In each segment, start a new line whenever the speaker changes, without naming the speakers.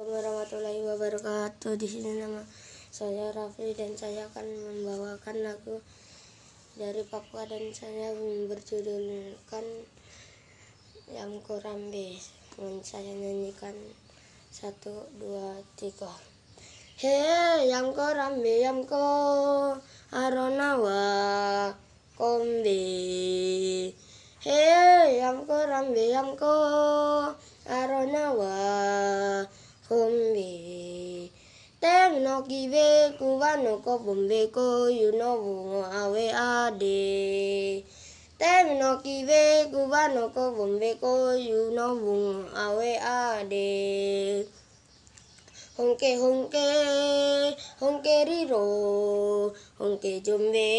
warahmatullahi wabarakatuh. Di sini nama saya Rafli dan saya akan membawakan lagu dari Papua dan saya berjudulkan Yang Korambe. Dan saya nyanyikan satu dua tiga. He yang korambe yang ko aronawa kombe. He yang korambe yang ko no ki ve ku va no có vùng ve ko yu no bu ngo a we a de te mi no ki ve ku va no ko bum ve ko yu no bu ngo a we a de hong ke hong ke hong ke ri ro hong ke jom ve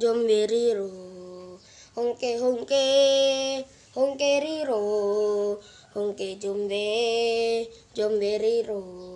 jom ve ri ro hong ke hong ke hong ke ri ro hong ke jom ve jom ro